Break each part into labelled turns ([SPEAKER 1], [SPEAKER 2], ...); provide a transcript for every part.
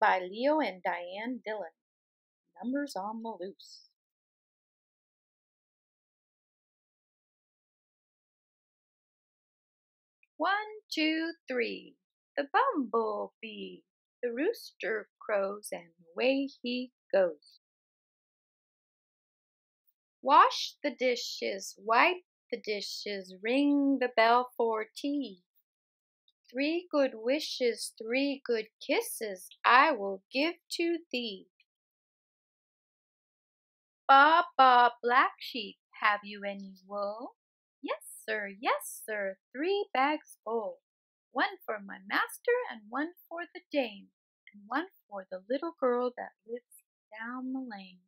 [SPEAKER 1] By Leo and Diane Dillon. Numbers on the Loose. One, two, three. The bumblebee. The rooster crows and away he goes. Wash the dishes, wipe the dishes, ring the bell for tea. Three good wishes, three good kisses I will give to thee. Baa baa, black sheep, have you any wool? Yes, sir, yes, sir, three bags full. One for my master, and one for the dame, and one for the little girl that lives down the lane.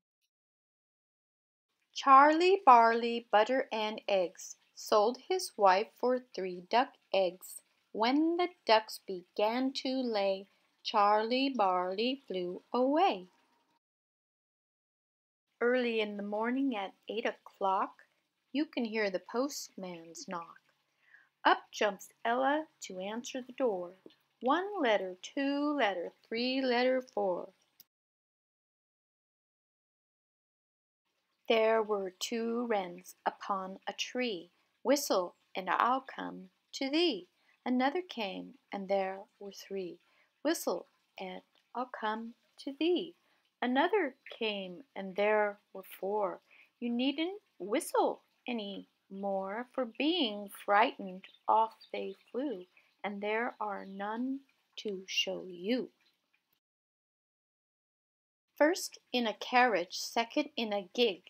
[SPEAKER 1] Charlie Barley, butter and eggs, sold his wife for three duck eggs. When the ducks began to lay, Charlie Barley flew away. Early in the morning at eight o'clock, you can hear the postman's knock. Up jumps Ella to answer the door. One letter, two letter, three letter, four. There were two wrens upon a tree. Whistle, and I'll come to thee. Another came, and there were three. Whistle, and I'll come to thee. Another came, and there were four. You needn't whistle any more, for being frightened off they flew, and there are none to show you. First in a carriage, second in a gig,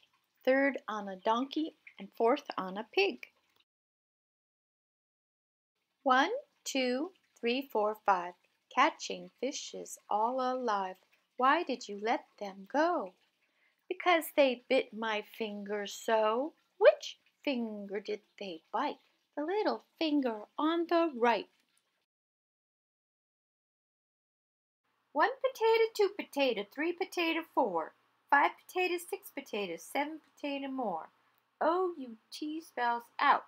[SPEAKER 1] third on a donkey, and fourth on a pig. One, two, three, four, five, catching fishes all alive. Why did you let them go? Because they bit my finger so. Which finger did they bite? The little finger on the right. One potato, two potato, three potato, four, five potatoes, six potatoes, seven potato more. O U T spells out.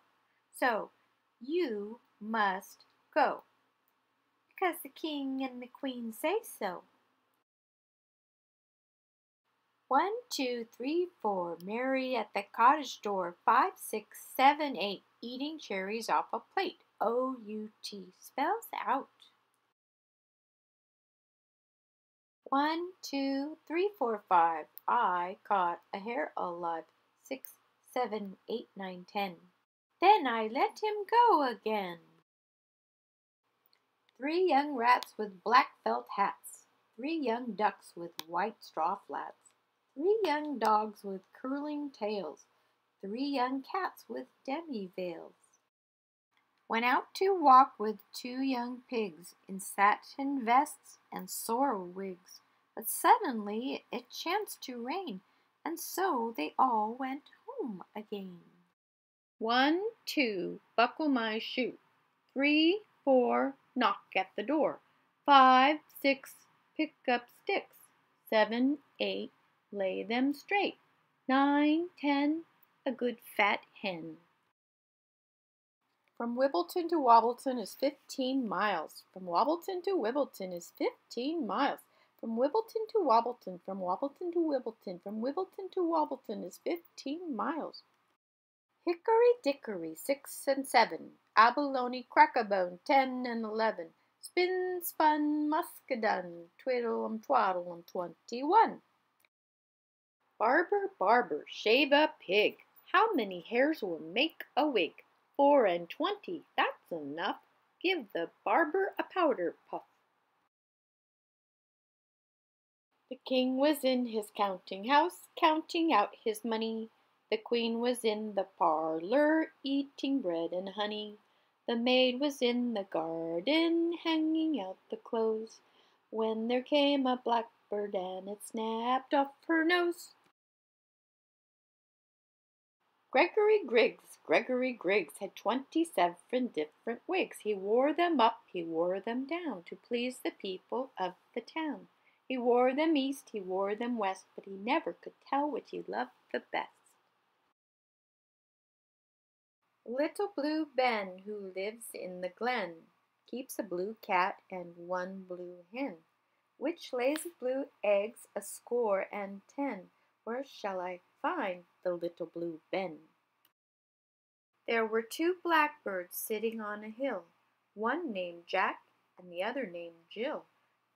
[SPEAKER 1] So you must go. Because the king and the queen say so. One, two, three, four, Mary at the cottage door. Five, six, seven, eight, eating cherries off a plate. O U T spells out. One, two, three, four, five. I caught a hare alive. Six, seven, eight, nine, ten. Then I let him go again. Three young rats with black felt hats. Three young ducks with white straw flats. Three young dogs with curling tails. Three young cats with demi veils. Went out to walk with two young pigs in satin vests and sorrel wigs. But suddenly it chanced to rain, and so they all went home again. One, two, buckle my shoe. Three, four, knock at the door. Five, six, pick up sticks. Seven, eight, lay them straight. Nine, ten, a good fat hen. From Wibbleton to Wobbleton is fifteen miles. From Wobbleton to Wibbleton is fifteen miles. From Wibbleton to Wobbleton, from Wobbleton to Wibbleton, from Wibbleton to Wobbleton is fifteen miles. Hickory dickory, six and seven. Abalone crackabone, ten and eleven. Spin, spun, muskadun, twiddle um twaddle um twenty-one. Barber, barber, shave a pig. How many hairs will make a wig? Four and twenty, that's enough. Give the barber a powder puff. The king was in his counting house, counting out his money. The queen was in the parlor, eating bread and honey. The maid was in the garden, hanging out the clothes. When there came a blackbird and it snapped off her nose. Gregory Griggs, Gregory Griggs had twenty-seven different wigs. He wore them up, he wore them down, to please the people of the town. He wore them east, he wore them west, but he never could tell which he loved the best. Little Blue Ben, who lives in the glen, keeps a blue cat and one blue hen. which lays blue eggs a score and ten. Where shall I find the little blue Ben? There were two blackbirds sitting on a hill, one named Jack and the other named Jill.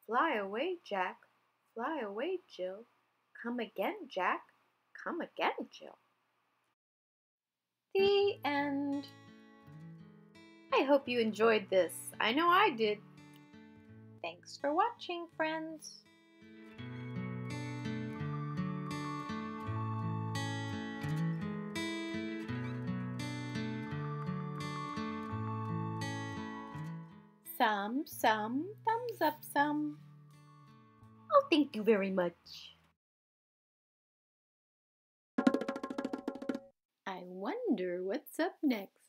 [SPEAKER 1] Fly away, Jack, fly away, Jill. Come again, Jack, come again, Jill. The end. I hope you enjoyed this. I know I did. Thanks for watching, friends. Some, some, thumbs up, some. Oh, thank you very much. I wonder what's up next.